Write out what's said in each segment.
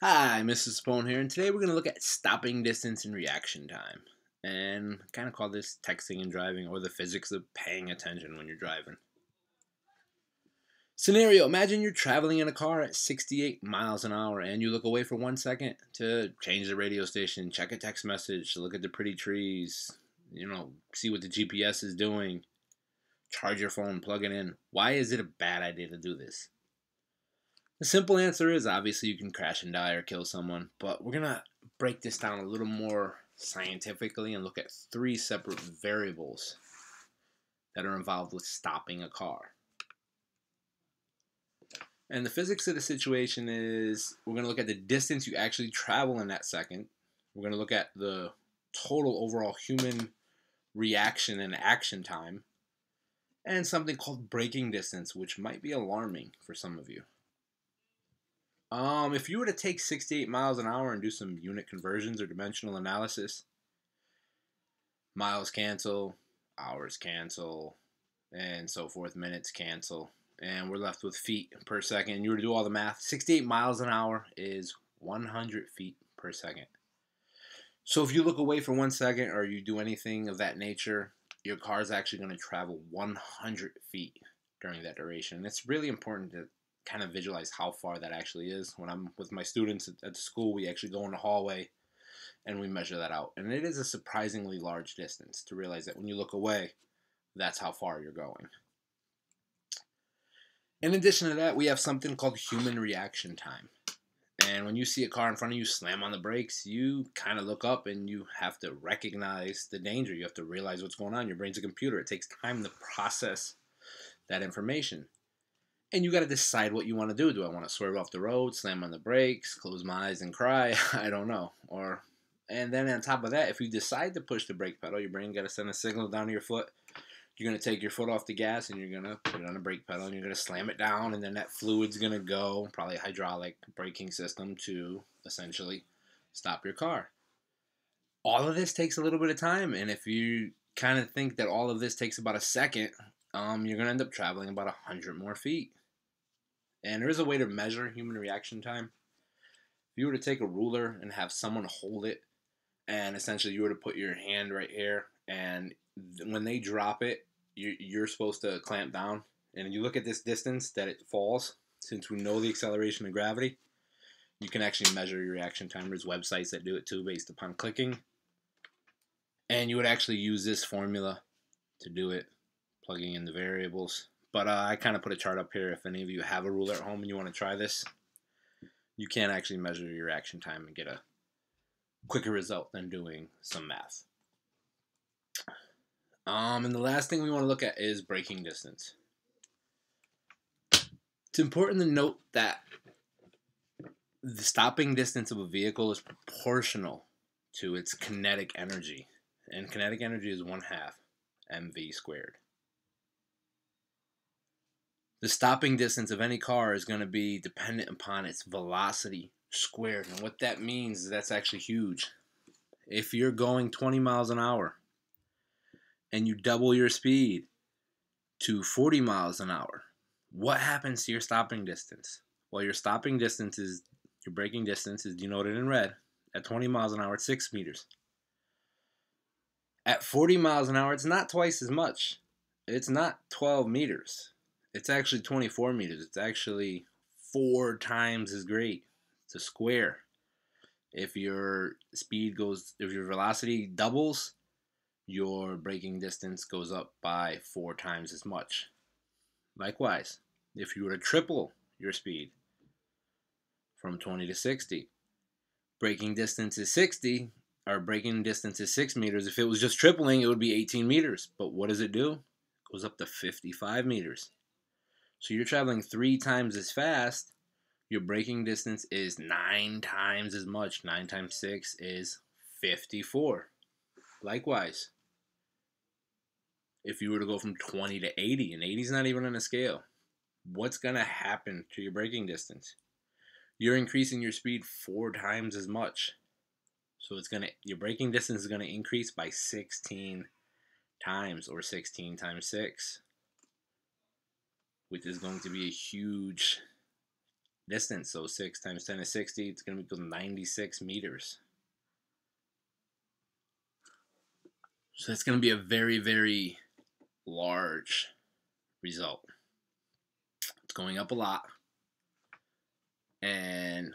Hi, Mrs. Sapone here, and today we're going to look at stopping distance and reaction time. And kind of call this texting and driving, or the physics of paying attention when you're driving. Scenario Imagine you're traveling in a car at 68 miles an hour and you look away for one second to change the radio station, check a text message, look at the pretty trees, you know, see what the GPS is doing, charge your phone, plug it in. Why is it a bad idea to do this? The simple answer is obviously you can crash and die or kill someone, but we're going to break this down a little more scientifically and look at three separate variables that are involved with stopping a car. And the physics of the situation is we're going to look at the distance you actually travel in that second. We're going to look at the total overall human reaction and action time, and something called braking distance, which might be alarming for some of you. Um, if you were to take 68 miles an hour and do some unit conversions or dimensional analysis, miles cancel, hours cancel, and so forth, minutes cancel, and we're left with feet per second. You were to do all the math, 68 miles an hour is 100 feet per second. So if you look away for one second or you do anything of that nature, your car is actually going to travel 100 feet during that duration. And it's really important to kind of visualize how far that actually is. When I'm with my students at, the school, we actually go in the hallway and we measure that out. And it is a surprisingly large distance to realize that when you look away, that's how far you're going. In addition to that, we have something called human reaction time. And when you see a car in front of you slam on the brakes, you kind of look up and you have to recognize the danger. You have to realize what's going on. Your brain's a computer. It takes time to process that information and you got to decide what you want to do. Do I want to swerve off the road, slam on the brakes, close my eyes and cry? I don't know. Or and then on top of that, if you decide to push the brake pedal, your brain got to send a signal down to your foot. You're gonna take your foot off the gas and you're gonna put it on the brake pedal and you're gonna slam it down and then that fluid's gonna go, probably a hydraulic braking system to essentially stop your car. All of this takes a little bit of time, and if you kind of think that all of this takes about a second, um, you're gonna end up traveling about a hundred more feet. And there is a way to measure human reaction time. If you were to take a ruler and have someone hold it, and essentially you were to put your hand right here, and when they drop it, you're supposed to clamp down. And you look at this distance that it falls, since we know the acceleration of gravity, you can actually measure your reaction time. There's websites that do it too based upon clicking. And you would actually use this formula to do it, plugging in the variables. But uh, I kind of put a chart up here. If any of you have a ruler at home and you want to try this, you can actually measure your reaction time and get a quicker result than doing some math. Um, and the last thing we want to look at is braking distance. It's important to note that the stopping distance of a vehicle is proportional to its kinetic energy. And kinetic energy is 1 half mv squared. The stopping distance of any car is going to be dependent upon its velocity squared. And what that means is that's actually huge. If you're going 20 miles an hour and you double your speed to 40 miles an hour, what happens to your stopping distance? Well, your stopping distance is, your braking distance is denoted in red. At 20 miles an hour, it's 6 meters. At 40 miles an hour, it's not twice as much. It's not 12 meters it's actually 24 meters. It's actually four times as great. It's a square. If your speed goes, if your velocity doubles, your braking distance goes up by four times as much. Likewise, if you were to triple your speed from 20 to 60, braking distance is 60, our braking distance is 6 meters. If it was just tripling, it would be 18 meters. But what does it do? It goes up to 55 meters. So you're traveling three times as fast. Your braking distance is nine times as much. Nine times six is 54. Likewise, if you were to go from 20 to 80, and 80 is not even on a scale, what's going to happen to your braking distance? You're increasing your speed four times as much. So it's going to your braking distance is going to increase by 16 times or 16 times 6 which is going to be a huge distance. So 6 times 10 is 60. It's going to equal 96 meters. So that's going to be a very, very large result. It's going up a lot. And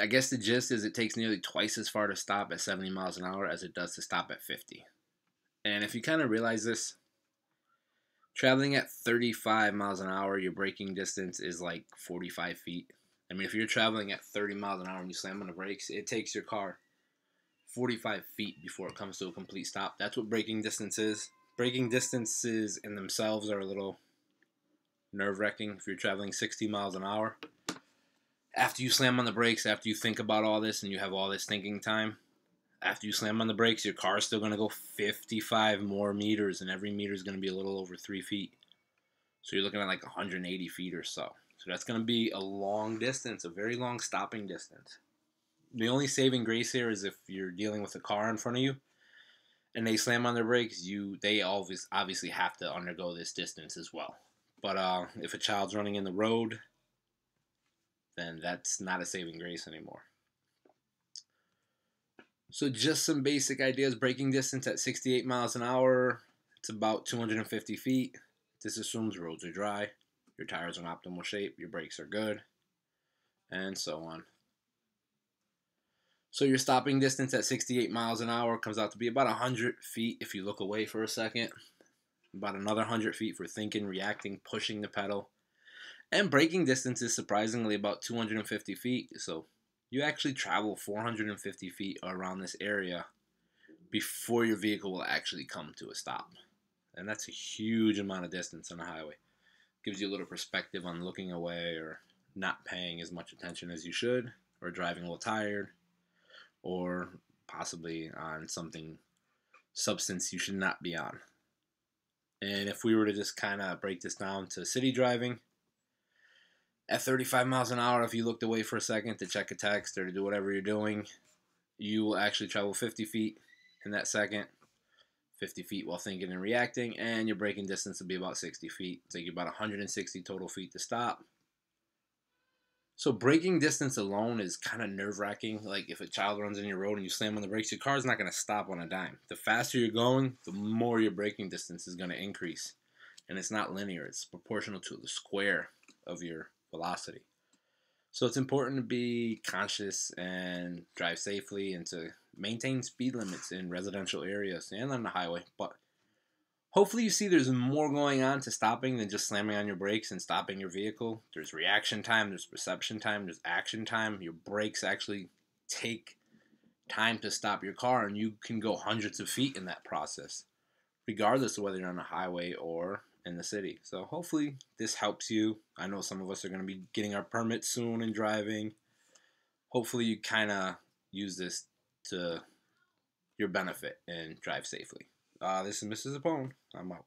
I guess the gist is it takes nearly twice as far to stop at 70 miles an hour as it does to stop at 50. And if you kind of realize this, traveling at 35 miles an hour, your braking distance is like 45 feet. I mean, if you're traveling at 30 miles an hour and you slam on the brakes, it takes your car 45 feet before it comes to a complete stop. That's what braking distance is. Braking distances in themselves are a little nerve wracking if you're traveling 60 miles an hour. After you slam on the brakes, after you think about all this and you have all this thinking time, after you slam on the brakes, your car is still going to go 55 more meters, and every meter is going to be a little over three feet. So you're looking at like 180 feet or so. So that's going to be a long distance, a very long stopping distance the only saving grace here is if you're dealing with a car in front of you and they slam on their brakes, you they always obviously have to undergo this distance as well. But uh, if a child's running in the road, then that's not a saving grace anymore. So just some basic ideas. Braking distance at 68 miles an hour. It's about 250 feet. This assumes roads are dry, your tires are in optimal shape, your brakes are good, and so on. So your stopping distance at 68 miles an hour comes out to be about 100 feet if you look away for a second. About another 100 feet for thinking, reacting, pushing the pedal. And braking distance is surprisingly about 250 feet. So you actually travel 450 feet around this area before your vehicle will actually come to a stop. And that's a huge amount of distance on a highway. Gives you a little perspective on looking away or not paying as much attention as you should or driving a little tired or possibly on something substance you should not be on. And if we were to just kind of break this down to city driving, at 35 miles an hour, if you looked away for a second to check a text or to do whatever you're doing, you will actually travel 50 feet in that second. 50 feet while thinking and reacting, and your braking distance will be about 60 feet. Take you about 160 total feet to stop. So braking distance alone is kind of nerve wracking. Like if a child runs in your road and you slam on the brakes, your car's not going to stop on a dime. The faster you're going, the more your braking distance is going to increase. And it's not linear, it's proportional to the square of your velocity. So it's important to be conscious and drive safely and to maintain speed limits in residential areas and on the highway. But Hopefully, you see there's more going on to stopping than just slamming on your brakes and stopping your vehicle. There's reaction time, there's perception time, there's action time. Your brakes actually take time to stop your car, and you can go hundreds of feet in that process, regardless of whether you're on a highway or in the city. So, hopefully, this helps you. I know some of us are going to be getting our permits soon and driving. Hopefully, you kind of use this to your benefit and drive safely. Uh, this is Mrs. Sapone. I'm out.